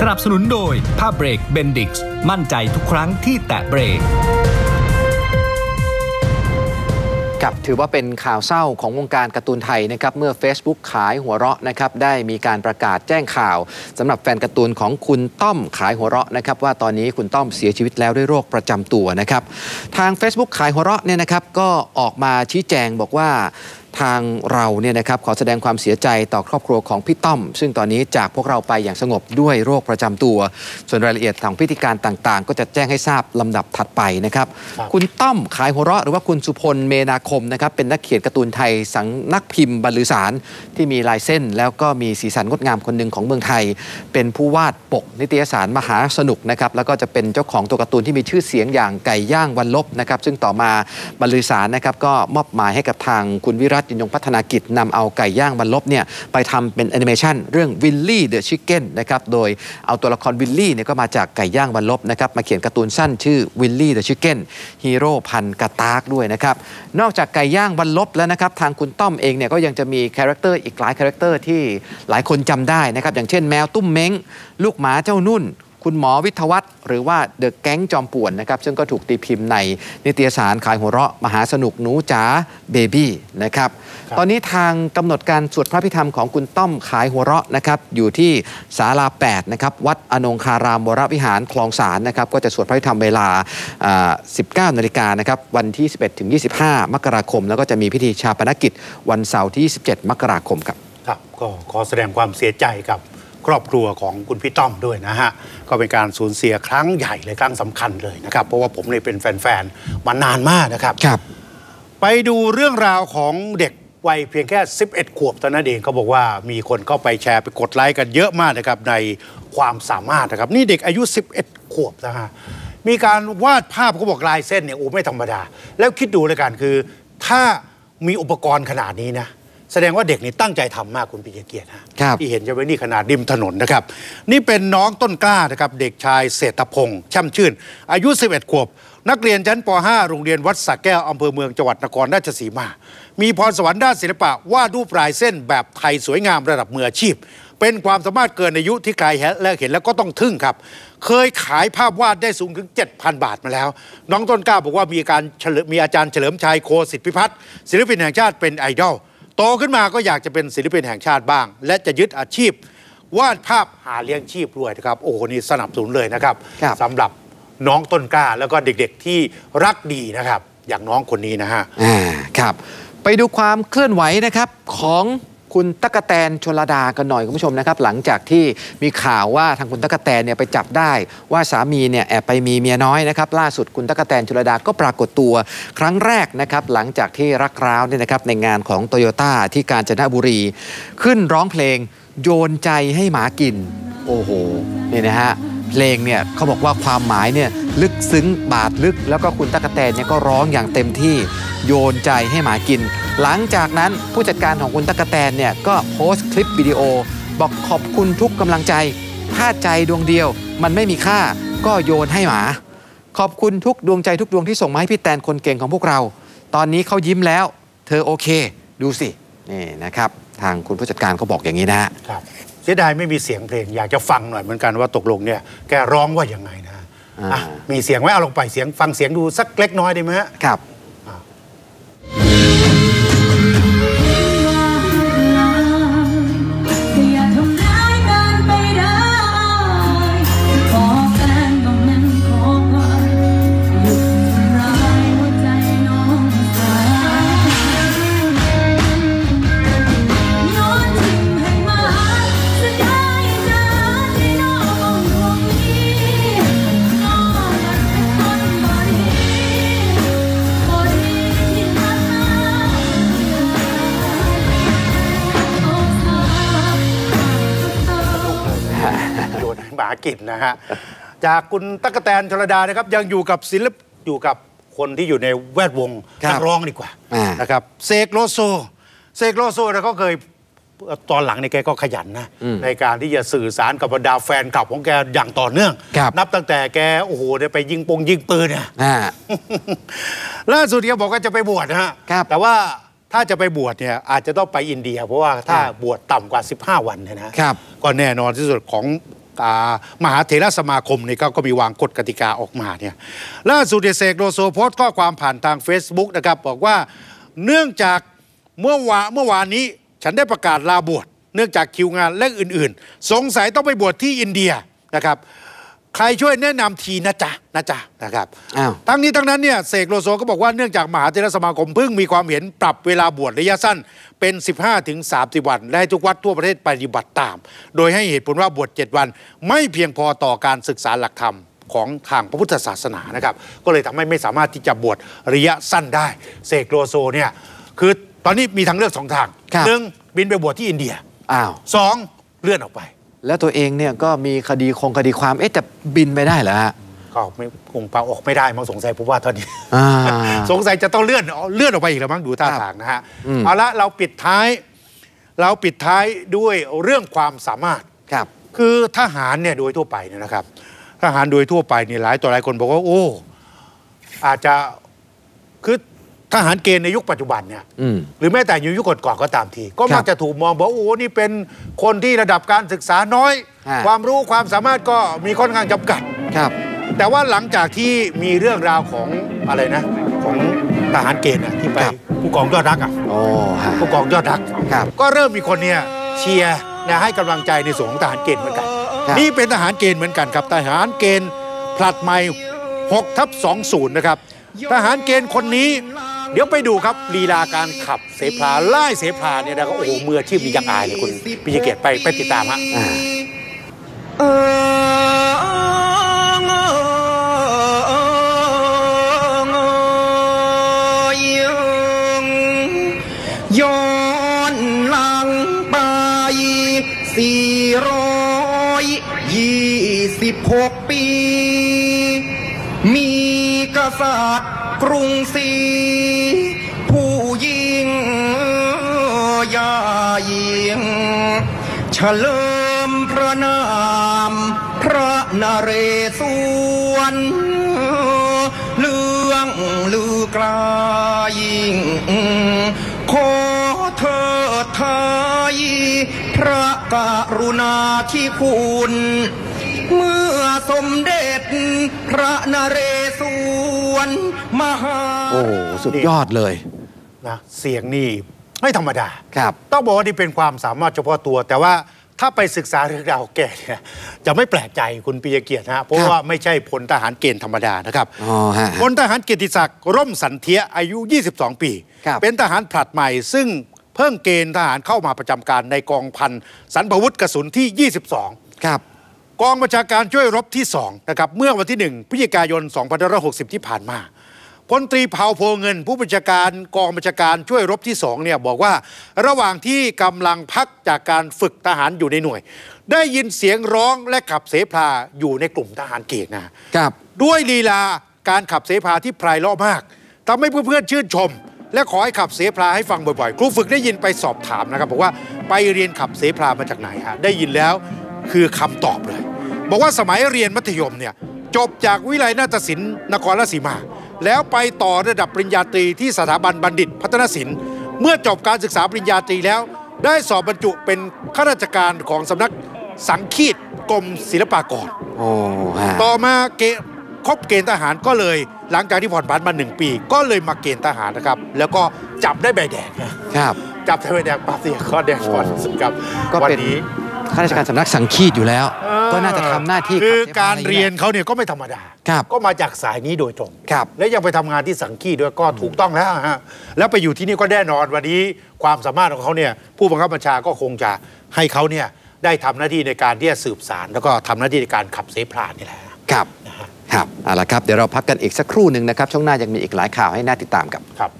สนับสนุนโดยผ้าเบรกเบนดิกส์มั่นใจทุกครั้งที่แตะเบรกครับถือว่าเป็นข่าวเศร้าของวงการการ์ตูนไทยนะครับเมื่อ Facebook ขายหัวเราะนะครับได้มีการประกาศแจ้งข่าวสำหรับแฟนการ์ตูนของคุณต้อมขายหัวเราะนะครับว่าตอนนี้คุณต้อมเสียชีวิตแล้วด้วยโรคประจำตัวนะครับทาง Facebook ขายหัวเราะเนี่ยนะครับก็ออกมาชี้แจงบอกว่า ทางเราเนี่ยนะครับขอแสดงความเสียใจต่อครอบครัวของพี่ต้อม ซึ่งตอนนี้จากพวกเราไปอย่างสงบด้วยโรคประจำตัว ส่วนรายละเอียดทางพิธีการต่างๆ ก็จะแจ้งให้ทราบลำดับถัดไปนะครับครับ คุณต้อมขายหัวเราะหรือว่าคุณสุพลเมนาคมนะครับเป็นนักเขียนการ์ตูนไทยสังนักพิมพ์บรรลือสารที่มีลายเส้น แล้วก็มีสีสันงดงามคนหนึ่งของเมืองไทย เป็นผู้วาดปกนิตยสารมหาสนุกนะครับแล้วก็จะเป็นเจ้าของตัวการ์ตูนที่มีชื่อเสียงอย่างไก่ย่างวันลบนะครับซึ่งต่อมาบรรลือสารนะครับก็มอบหมายให้กับทางคุณวิรัตยินยงพัฒนากิจนำเอาไก่ย่างวันลบเนี่ยไปทำเป็นแอนิเมชันเรื่อง Willy the Chicken นะครับโดยเอาตัวละครวิลลี่เนี่ยก็มาจากไก่ย่างวัลลภนะครับมาเขียนการ์ตูนสั้นชื่อ Willy the Chicken ฮีโร่พันธุ์กระต๊ากด้วยนะครับนอกจากไก่ย่างวัลลภแล้วนะครับทางคุณต้อมเองเนี่ยก็ยังจะมี character อีกหลาย character ที่หลายคนจำได้นะครับอย่างเช่นแมวตุ้มเม้งลูกหมาเจ้านุ่น คุณหมอวิทยวัฒน์หรือว่าเดอะแก๊งจอมป่วนนะครับซึ่งก็ถูกตีพิมพ์ในนิตยสารขายหัวเราะ มหาสนุกหนูจ๋าเบบี้นะครับครับตอนนี้ทางกำหนดการสวดพระพิธรรมของคุณต้อมขายหัวเราะนะครับอยู่ที่ศาลา8นะครับวัดอนงคารามวรวิหารคลองสารนะครับก็จะสวดพระพิธรรมเวลาอ่า19 นาฬิกานะครับวันที่ 11 ถึง 25 มกราคม แล้วก็จะมีพิธีชาปนกิจวันเสาร์ที่27มกราคมครับครับก็ขอแสดงความเสียใจกับ ครอบครัวของคุณพี่ต้อมด้วยนะฮะ ก็เป็นการสูญเสียครั้งใหญ่เลยครั้งสำคัญเลยนะครับ เพราะว่าผมเนี่ยเป็นแฟนๆมานานมากนะครับครับ ไปดูเรื่องราวของเด็กวัยเพียงแค่ 11 ขวบตอนนั้นเองเขาบอกว่ามีคนเข้าไปแชร์ไปกดไลค์กันเยอะมากนะครับในความสามารถนะครับ นี่เด็กอายุ 11 ขวบนะฮะมีการวาดภาพเขาบอกลายเส้นเนี่ยโอ้ไม่ธรรมดา แล้วคิดดูเลยกันคือ ถ้ามีอุปกรณ์ขนาดนี้นะ แสดงว่าเด็กนี่ตั้งใจทำมากคุณปิยเกียรติฮะครับที่เห็นจะไว้นี่ขนาดริมถนนนะครับ นี่เป็นน้องต้นกล้านะครับเด็กชายเศรษฐพงษ์ช่ำชื่น อายุ 11 ขวบ นักเรียนชั้นป .5 โรงเรียนวัดสระแก้วอำเภอเมืองจังหวัดนครราชสีมา มีพรสวรรค์ด้านศิลปะวาดรูปลายเส้นแบบไทยสวยงามระดับมืออาชีพ เป็นความสามารถเกินอายุที่ใครเห็นและเห็นแล้วก็ต้องทึ่งครับเคยขายภาพวาดได้สูงถึง 7,000 บาทมาแล้ว น้องต้นกล้าบอกว่ามีการเฉลิมมีอาจารย์เฉลิมชัยโคสิทธิพิพัฒน์ศิลปินแห่งชาติเป็นไอดอล โตขึ้นมาก็อยากจะเป็นศิลปินแห่งชาติบ้าง และจะยึดอาชีพ วาดภาพหาเลี้ยงชีพด้วยนะครับ โอ้โหนี่สนับสนุนเลยนะครับครับ สำหรับน้องต้นกล้าแล้วก็เด็กๆที่รักดีนะครับ อย่างน้องคนนี้นะฮะ อ่าครับ ไปดูความเคลื่อนไหวนะครับของ คุณตะกะแตนชลดากันหน่อยคุณผู้ชมนะครับ หลังจากที่มีข่าวว่าทางคุณตะกะแตนเนี่ยไปจับได้ว่าสามีเนี่ยแอบไปมีเมียน้อยนะครับ ล่าสุดคุณตะกะแตนชลดาก็ปรากฏตัวครั้งแรกนะครับ หลังจากที่รักร้าวเนี่ยนะครับในงานของโตโยต้าที่กาญจนบุรี ขึ้นร้องเพลงโยนใจให้หมากิน โอ้โหนี่นะฮะเพลงเนี่ยเขาบอกว่าความหมายเนี่ยลึกซึ้งบาดลึก แล้วก็คุณตะกะแตนเนี่ยก็ร้องอย่างเต็มที่โยนใจให้หมากิน หลังจากนั้นผู้จัดการของคุณตะกะแตนเนี่ยก็โพสต์คลิปวิดีโอ บอกขอบคุณทุกกำลังใจ ถ้าใจดวงเดียว มันไม่มีค่าก็โยนให้หมา ขอบคุณทุกดวงใจทุกดวงที่ส่งมาให้พี่แตนคนเก่งของพวกเรา ตอนนี้เขายิ้มแล้ว เธอโอเค ดูสินี่นะครับ ทางคุณผู้จัดการเขาบอกอย่างนี้นะฮะครับเสียดายไม่มีเสียงเพลงอยากจะฟังหน่อยเหมือนกันว่าตกลงเนี่ยแกร้องว่ายังไงนะอ่าอะมีเสียงไหมเอาลงไปเสียงฟังเสียงดูสักเล็กน้อยได้ไหมฮะครับ กินนะฮะ จากคุณตั๊กแตนชลดานะครับ ยังอยู่กับศิลปอยู่กับคนที่อยู่ในแวดวงครับนักร้องดีกว่าอ่านนะครับเสกโลโซเสกโลโซเนี่ยเขาเคยตอนหลังเนี่ยแกก็ขยันนะ ในการที่จะสื่อสารกับบรรดาแฟนคลับของแกอย่างต่อเนื่องครับนับตั้งแต่แก โอ้โหเนี่ยไปยิงปงยิงปืนเนี่ยอ่าล่าสุดแกบอกว่าจะไปบวชนะฮะครับแต่ว่าถ้าจะไปบวชเนี่ยอาจจะต้องไปอินเดีย เพราะว่าถ้าบวชต่ำกว่า 15 วันเนี่ยนะครับก็แน่นอนที่สุดของอ่า มหาเถรสมาคมเนี่ยก็ก็มีวางกฎกติกาออกมาเนี่ยล่าสุดเดเสกโลโซโพสต์ข้อความผ่านทาง Facebook นะครับบอกว่าเนื่องจากเมื่อวาเมื่อวานนี้ฉันได้ประกาศลาบวชเนื่องจากคิวงานและอื่นๆ สงสัยต้องไปบวชที่อินเดียนะครับ ใครช่วยแนะนำทีนะจ๊ะนะจ๊ะนะครับอ้าวทั้งนี้ทั้งนั้นเนี่ยเสกโลโซก็บอกว่าเนื่องจากมหาเถรสมาคมเพิ่งมีความเห็นปรับเวลาบวชระยะสั้นเป็น 15 ถึง 30 วัน และให้ทุกวัดทั่วประเทศปฏิบัติตาม โดยให้เหตุผลว่าบวช 7 วัน ไม่เพียงพอต่อการศึกษาหลักธรรมของทางพระพุทธศาสนานะครับ ก็เลยทำให้ไม่สามารถที่จะบวชระยะสั้นได้ เสกโลโซเนี่ยคือตอนนี้มีทางเลือกสองทางครับหนึ่งบินไปบวชที่อินเดียอ้าวสองเลื่อนออกไป แล้วตัวเองเนี่ยก็มีคดีคงคดีความ เอ๊ะจะบินไปได้เหรอฮะก็ไม่คงปาออกไม่ได้มั้งสงสัยผมว่าตอนนี้อ่าสงสัยจะต้องเลื่อนเลื่อนออกไปอีกแล้วมั้งดูท่าครับทางนะฮะอืมเอาละเราปิดท้าย เราปิดท้ายด้วยเรื่องความสามารถครับ คือทหารเนี่ยโดยทั่วไปเนี่ยนะครับ ทหารโดยทั่วไปเนี่ยหลายต่อหลายคนบอกว่าโอ้อาจจะคือ ทหารเกณฑ์ในยุคปัจจุบันเนี่ยอืมหรือแม้แต่ยุคก่อนๆก็ตามที ก็ครัมับกจะถูกมองบอกว่าโอ้โหนี่เป็นคนที่ระดับการศึกษาน้อยฮะความรู้ความสามารถก็มีค่อนข้างจำกัดครับ แต่ว่าหลังจากที่มีเรื่องราวของอะไรนะ ของทหารเกณฑ์อะที่ไปครับผู้กองยอดรักอะโอ้ฮะผู้กองยอดรักครับก็เริ่มมีคนเนี่ยเชียร์นะให้กำลังใจในส่วนของทหารเกณฑ์เหมือนกันครับนี่เป็นทหารเกณฑ์เหมือนกันครับทหารเกณฑ์ผลัดใหม่6ทับ20นะครับทหารเกณฑ์คนนี้ เดี๋ยวไปดูครับลีลาการขับเสพลาไล่เสพลาเนี่ยนะก็โอ้โหมืออาชีพมียังอายเลยคุณพิยเกียรติไปไปติดตามฮะ เออ กรุงศรีผู้ยิ่งใหญ่งเฉลิมพระนาม พระนเรศวรเรื่องลือกลายิ่งขอเถิดไทยพระกรุณาที่คุณ เมื่อสมเด็จ ระนเรศวรมหา โอ้โหสุดยอดเลย นะเสียงนี่ไม่ธรรมดา ครับ ต้องบอกว่านี่เป็นความสามารถเฉพาะตัว แต่ว่าถ้าไปศึกษาเรื่องราวแกเนี่ยจะไม่แปลกใจคุณปิยเกียรตินะฮะเพราะครับว่าไม่ใช่พลทหารเกณฑ์ธรรมดานะครับอ๋อฮะพลทหารเกียรติศักดิ์ร่มสันเทียอายุ 22 ปี ครับ เป็นทหารผลัดใหม่ ซึ่งเพิ่งเกณฑ์ทหารเข้ามาประจำการในกองพันสันพวุธกระสุนที่ 22 ครับ กองบัญชาการช่วยรบที่2นะครับเมื่อวันที่ 1พฤศจิกายน2560 ที่ผ่านมาพลตรีเผาโพเงิน ผู้บัญชาการกองบัญชาการช่วยรบที่2เนี่ยบอกว่าระหว่างที่กำลังพักจากการฝึกทหารอยู่ในหน่วย ได้ยินเสียงร้องและขับเสพลาอยู่ในกลุ่มทหารเกณฑ์นะครับด้วยลีลาการขับเสพาที่ไพเราะมากทำให้เพื่อนๆชื่นชม และขอให้ขับเสพาให้ฟังบ่อยๆ ครูฝึกได้ยินไปสอบถามนะครับบอกว่าไปเรียนขับเสพามาจากไหนฮะได้ยินแล้วคือคำตอบเลย บอกว่าสมัยเรียนมัธยมเนี่ยจบจากวิไลนาฏศิลป์นครราชสีมา แล้วไปต่อระดับปริญญาตรีที่สถาบันบัณฑิต พัฒนศิลป์ เมื่อจบการศึกษาปริญญาตรีแล้ว ได้สอบบรรจุเป็นข้าราชการของสำนักสังคีตกรมศิลปากรโอ้ฮะต่อมาเกณฑ์ครบเกณฑ์ทหารก็เลยหลังจากที่ผ่อนผันมาหนึ่งปี ก็เลยมาเกณฑ์ทหารนะครับ แล้วก็จับได้ใบแดงนะครับจับได้ใบแดงปั๊บเนี่ยก็แดงก่อนโอ้สุดครับก็วันเป็นนี้ข้าราชการสำนักสังคีตอยู่แล้ว ก็น่าจะทำหน้าที่คือขับเสพการอะไรเรียนงี้เขาเนี่ยก็ไม่ธรรมดาครับก็มาจากสายนี้โดยตรงครับและยังไปทำงานที่สังคีด้วยก็ถูกต้องแล้วฮะแล้วไปอยู่ที่นี่ก็แน่นอนวันนี้ความสามารถของเขาเนี่ยผู้บังคับบัญชาก็คงจะให้เขาเนี่ยได้ทำหน้าที่ในการที่จะสืบสารแล้วก็ทำหน้าที่ในการขับเสพลานี่แหละครับครับเอาละครับเดี๋ยวเราพักกันอีกสักครู่หนึ่งนะครับช่วงหน้ายังมีอีกหลายข่าวให้น่าติดตามครับครับ